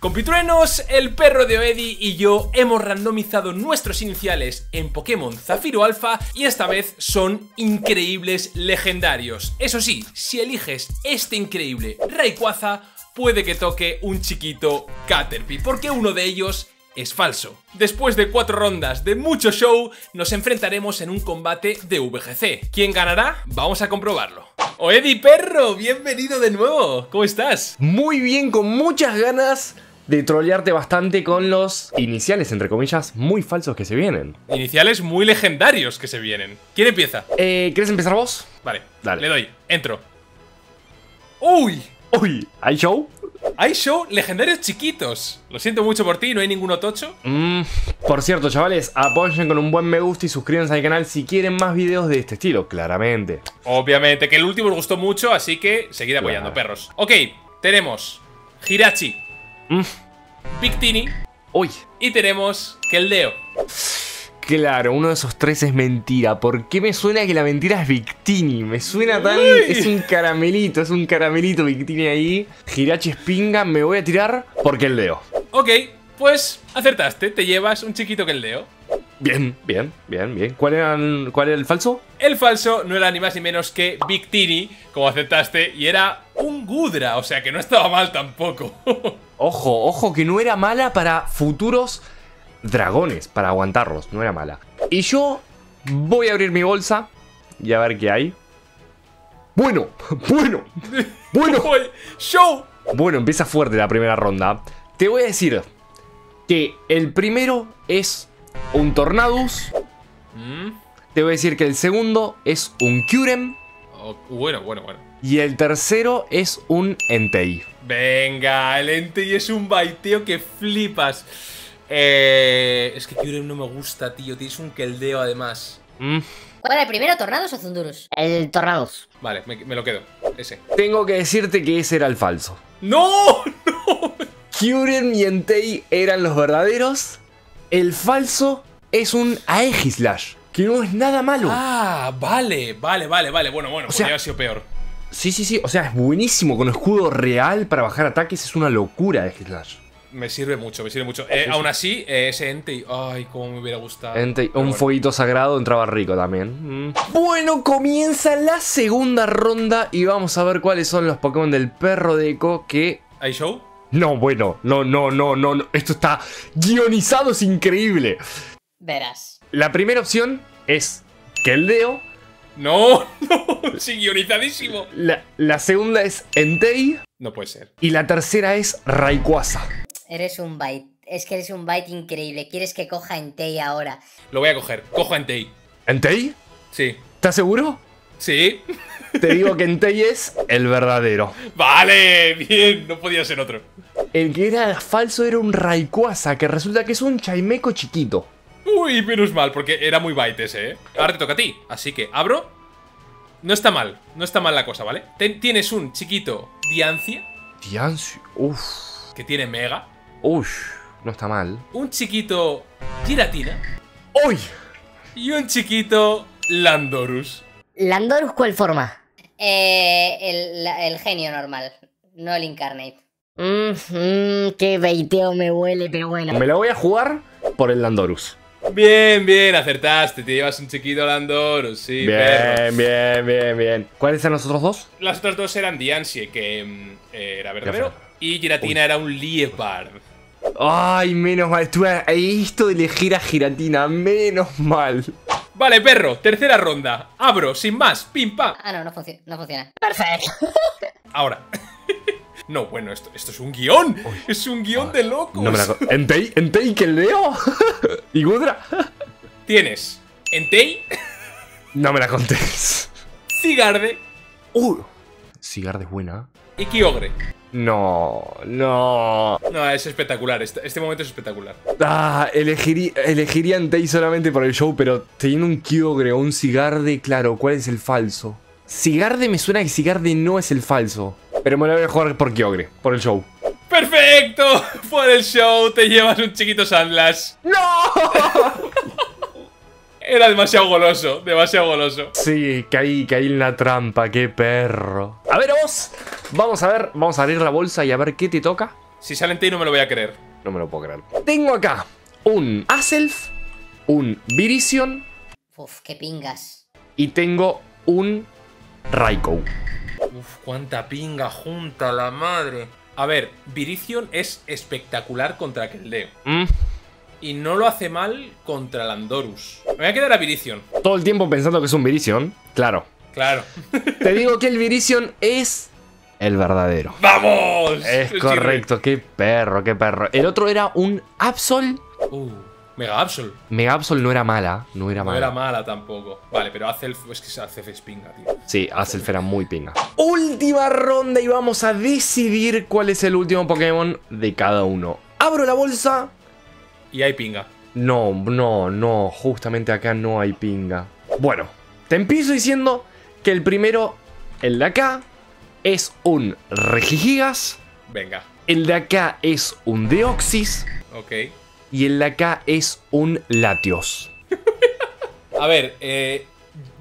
Compitruenos, el perro de Oedi y yo hemos randomizado nuestros iniciales en Pokémon Zafiro Alpha y esta vez son increíbles legendarios. Eso sí, si eliges este increíble Rayquaza, puede que toque un chiquito Caterpie, porque uno de ellos es falso. Después de cuatro rondas de mucho show, nos enfrentaremos en un combate de VGC. ¿Quién ganará? Vamos a comprobarlo. Oedi perro, bienvenido de nuevo. ¿Cómo estás? Muy bien, con muchas ganas de trolearte bastante con los iniciales, entre comillas, muy falsos que se vienen. Iniciales muy legendarios que se vienen. ¿Quién empieza? Eh, ¿Quieres empezar vos? Vale, Dale. le doy. Entro. ¡Uy! ¡Uy! ¿Hay show? Hay show legendarios chiquitos. Lo siento mucho por ti, ¿no hay ninguno tocho? Mm, por cierto, chavales, apoyen con un buen me gusta y suscríbanse al canal si quieren más videos de este estilo, claramente. Obviamente, que el último os gustó mucho, así que seguid apoyando, perros. Ok, tenemos Hirachi, mm. Victini Uy. y tenemos Keldeo. Claro, uno de esos tres es mentira. ¿Por qué me suena que la mentira es Victini? Me suena tan... Es un caramelito, es un caramelito Victini ahí. Hirachi Spinga, me voy a tirar porque el leo. Ok, pues acertaste, te llevas un chiquito leo. Bien, bien, bien, bien. ¿Cuál, eran, ¿Cuál era el falso? El falso no era ni más ni menos que Victini, como aceptaste, y era un Gudra, o sea que no estaba mal tampoco. ojo, ojo, que no era mala para futuros dragones para aguantarlos, no era mala. Y yo voy a abrir mi bolsa y a ver qué hay. Bueno, bueno, bueno. ¡Show! Bueno, empieza fuerte la primera ronda. Te voy a decir que el primero es un Tornadus. Mm. Te voy a decir que el segundo es un Curem. Oh, bueno, bueno, bueno. Y el tercero es un Entei. Venga, el Entei es un baiteo que flipas. Eh, es que Kyurem no me gusta, tío. Tienes un Keldeo además. Mm. ¿Cuál era el primero, Tornados o Zundurus? El Tornados. Vale, me, lo quedo. Ese. Tengo que decirte que ese era el falso. ¡No! ¡No! Kyurem y Entei eran los verdaderos. El falso es un Aegislash, que no es nada malo. Ah, vale, vale, vale, vale. Bueno, bueno, o podría haber sido peor. Sí, sí, sí. O sea, es buenísimo. Con escudo real para bajar ataques es una locura Aegislash. Me sirve mucho, me sirve mucho. Eh, aún así, eh, ese Entei, ay, cómo me hubiera gustado. Entei, un fueguito sagrado entraba rico también. Mm. Bueno, comienza la segunda ronda y vamos a ver cuáles son los Pokémon del perro de Eco que... ¿Hay show? No, bueno, no, no, no, no, no. Esto está guionizado, es increíble. Verás. La primera opción es Keldeo. No, no, sí, guionizadísimo. La, la segunda es Entei. No puede ser. Y la tercera es Rayquaza. Eres un byte. Es que eres un byte increíble. ¿Quieres que coja Entei ahora? Lo voy a coger. Cojo Entei. ¿Entei? Sí. ¿Estás seguro? Sí. Te digo que Entei es el verdadero. Vale, bien. No podía ser otro. El que era falso era un Rayquaza, que resulta que es un Chaimeco chiquito. Uy, menos mal, porque era muy byte ese, ¿eh? Ahora te toca a ti. Así que abro. No está mal. No está mal la cosa, ¿vale? tienes un chiquito Diancia. Diancia. Uff. Que tiene Mega. Uff, no está mal. Un chiquito Giratina. ¡Uy! Y un chiquito Landorus. ¿Landorus cuál forma? Eh, el, genio normal, no el incarnate. Mmm, qué beiteo me huele, pero bueno. Me lo voy a jugar por el Landorus. Bien, bien, acertaste. Te llevas un chiquito Landorus, sí, Bien, bien, bien, bien. ¿Cuáles eran los otros dos? Las otras dos eran Diancie, que mm, era verdadero, y Giratina era un Liepard. Ay, menos mal. Estuve esto de elegir a Giratina. Menos mal. Vale, perro. Tercera ronda. Abro, sin más. Pim, pam. Ah, no, no, funciona. No funciona. Perfecto. Ahora. no, bueno, esto, esto es un guion. Es un guion de locos. No me la... ¿Entei? ¿Entei que leo? ¿Y Gudra? Tienes Entei. no me la contés. Cigarde. Uh. Cigarde es buena. Y Kyogre. No, no. No, es espectacular. Este, este, momento es espectacular. Ah, elegiría, elegiría Entei solamente por el show, pero teniendo un Kyogre o un Cigarde, claro, ¿cuál es el falso? Cigarde me suena que Cigarde no es el falso. Pero me lo voy a jugar por Kyogre, por el show. ¡Perfecto! Por el show te llevas un chiquito Sandlash. ¡No! Era demasiado goloso, demasiado goloso. Sí, caí, caí en la trampa, qué perro. A ver, vos. Vamos a ver, vamos a abrir la bolsa y a ver qué te toca. Si sale Entei no me lo voy a creer. No me lo puedo creer. Tengo acá un Aself, un Virizion Uf, qué pingas. y tengo un Raikou. Uf, cuánta pinga junta la madre. A ver, Virizion es espectacular contra Keldeo. Mm, Y no lo hace mal contra Landorus. Me voy a quedar a Virizion. Todo el tiempo pensando que es un Virizion. Claro. Claro. Te digo que el Virizion es el verdadero. ¡Vamos! Es correcto, qué perro, qué perro. El otro era un Absol. Uh, Mega Absol. Mega Absol no era mala, no era No mala. era mala tampoco. Vale, pero Azelf es que Azelf es pinga, tío. Sí, Azelf era muy pinga. Última ronda y vamos a decidir cuál es el último Pokémon de cada uno. Abro la bolsa. Y hay pinga. No, no, no, justamente acá no hay pinga. Bueno, te empiezo diciendo que el primero, el de acá, es un Regigigas. Venga. El de acá es un Deoxys. Ok. Y el de acá es un Latios. A ver, eh,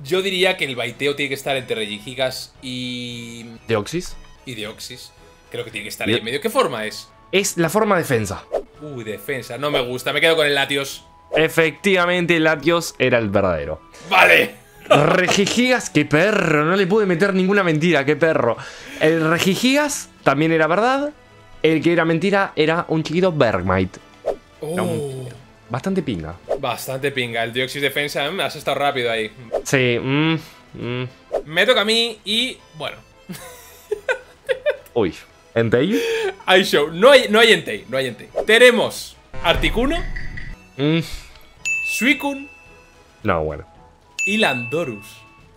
yo diría que el baiteo tiene que estar entre Regigigas y. ¿Deoxys? y Deoxys. Creo que tiene que estar ahí en medio. ¿Qué forma es? Es la forma defensa. Uy, defensa. No me gusta. Me quedo con el Latios. Efectivamente, Latios era el verdadero. ¡Vale! Regigigas, qué perro, no le pude meter ninguna mentira, qué perro. El Regigigas también era verdad. El que era mentira era un chiquito Bergmite. Oh, Bastante pinga. bastante pinga. El Deoxys defensa. mm, has estado rápido ahí. Sí, mm, mm. Me toca a mí y. Bueno. Uy. ¿Entei? Hay show. No hay, no hay Entei. No hay Entei. Tenemos Articuno, Mm, Suicune No, bueno. y Landorus.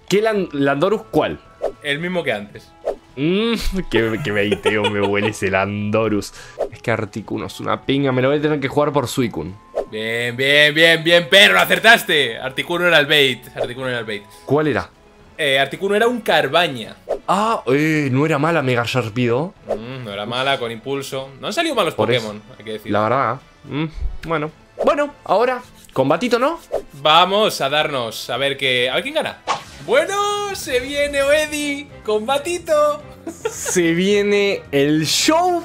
¿Qué Lan- Landorus cuál? El mismo que antes. Mmm, qué, qué veiteo me huele ese Landorus. Es que Articuno es una pinga, me lo voy a tener que jugar por Suicune. Bien, bien, bien, bien, perro. Acertaste. Articuno era el bait. Articuno era el bait. ¿Cuál era? Eh, Articuno era un Carbaña. Ah, eh, no era mala Mega Sharpedo. Mm, no era mala, con impulso. No han salido malos Por Pokémon, hay que decir. La verdad. mm, bueno. Bueno, ahora, combatito, ¿no? Vamos a darnos a ver qué. A ver quién gana. Bueno, se viene Oedi. Combatito. Se viene el show.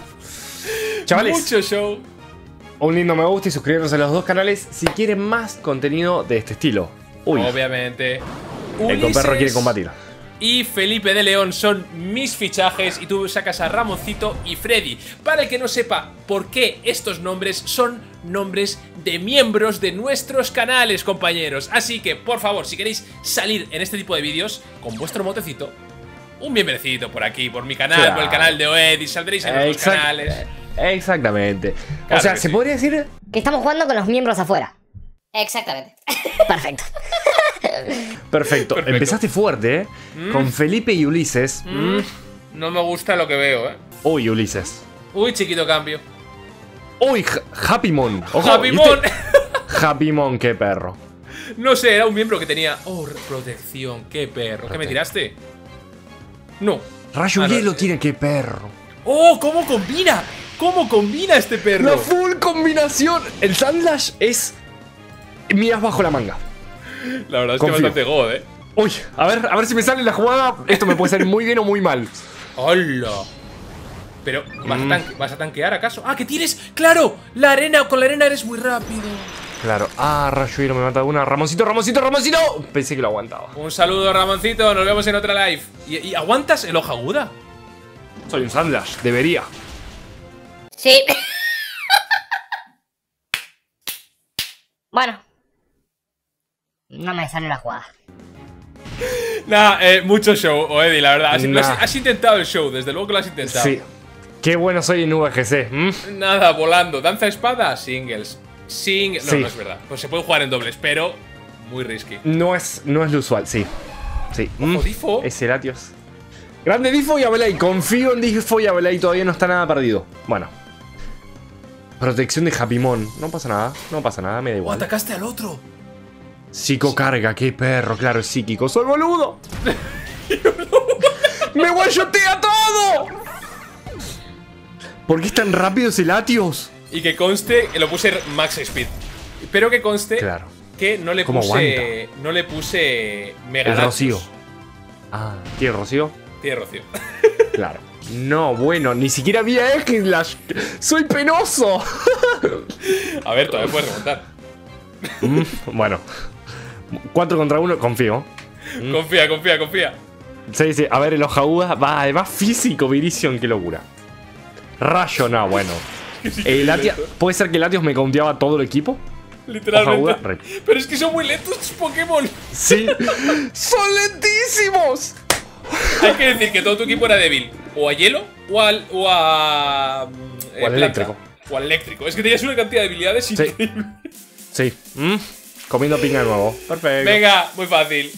Chavales, Mucho show. un lindo me gusta y suscribirnos a los dos canales si quieren más contenido de este estilo. Uy, Obviamente. el Ulises quiere combatir. Y Felipe de León son mis fichajes y tú sacas a Ramoncito y Freddy. Para el que no sepa por qué estos nombres son nombres de miembros de nuestros canales, compañeros. Así que, por favor, si queréis salir en este tipo de vídeos con vuestro motecito, un bienvenecito por aquí, por mi canal, Claro. por el canal de Oed y saldréis en los dos Exact- canales. Exactamente. Claro o sea, se sí. podría decir Que estamos jugando con los miembros afuera. Exactamente. Perfecto. Perfecto. Perfecto. Empezaste fuerte, ¿eh? Con Felipe y Ulises. Mm, no me gusta lo que veo, eh. Uy, Ulises. Uy, chiquito cambio. Uy, Ja- Happymon. Ojo, Happy. Mon. Happymon, qué perro. No sé, era un miembro que tenía. Oh, protección, qué perro. ¿Qué me tiraste? No. Rayo Ah, hielo tiene, qué perro. ¡Oh! ¿Cómo combina? ¿Cómo combina este perro? La full combinación. El Sandlash es. Miras bajo la manga. La verdad es Confío. que bastante god, eh. Uy, a ver, a ver si me sale la jugada. Esto me puede salir muy bien o muy mal. ¡Hola! Pero, ¿vas, Mm. a tanque- ¿vas a tanquear acaso? ¡Ah, que tienes! ¡Claro! La arena, con la arena eres muy rápido. Claro. Ah, Rayo me mata una. Ramoncito, Ramoncito, Ramoncito. Pensé que lo aguantaba. Un saludo, Ramoncito. Nos vemos en otra live. ¿Y, y aguantas el hoja aguda? Soy un Sandlash, debería. Sí. Bueno. No me sale la jugada. Nah, eh, mucho show, Oedi, la verdad. Has, intentado el show, desde luego que lo has intentado. Sí. Qué bueno soy en VGC. Nada, volando. Danza espada, singles. Sing... No, Sí. no es verdad. Pues se puede jugar en dobles, pero muy risky. No es, no es lo usual, sí. Sí. ¿m? Difo. Ese Latios. Grande Difo y Abelay. Confío en Difo y Abelay. Todavía no está nada perdido. Bueno. Protección de Happymon. No pasa nada. No pasa nada. Me da ¡Oh, igual. atacaste al otro! Psico carga. Qué perro. Claro, es psíquico. ¡Soy boludo! ¡Me guayotea todo! ¿Por qué es tan rápido ese Latios? Y que conste, que lo puse max speed. Pero que conste Claro. que no le ¿Cómo puse. No le puse mega El rocío. Ah, ¿tiene rocío? Tiene rocío. Claro. No, bueno, ni siquiera había Slash. ¡Soy penoso! A ver, todavía puedes remontar. Mm, bueno. 4 contra 1, confío. Confía, confía, confía. Sí, sí, a ver, el Ojauda va, además físico, Virizion, qué locura. Rayo, no, bueno. Eh, Latia- ¿Puede ser que Latios me conteaba todo el equipo? Literalmente. Pero es que son muy lentos tus Pokémon. Sí. ¡Son lentísimos! Hay que decir que todo tu equipo era débil. O a hielo o al. o a. mm, O al planta. eléctrico. O al eléctrico. Es que tenías una cantidad de habilidades increíble. Sí. Mm, comiendo pinga de nuevo. Perfecto. Venga, muy fácil.